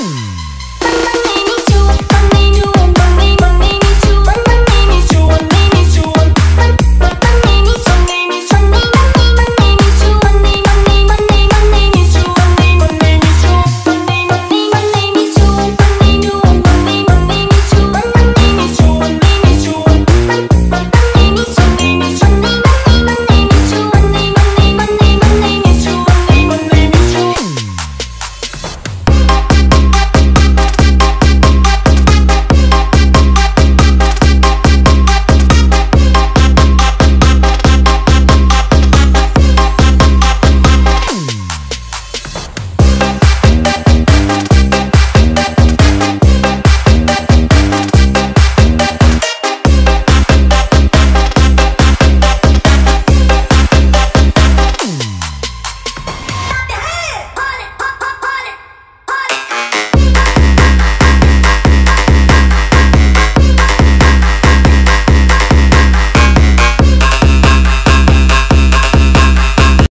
Música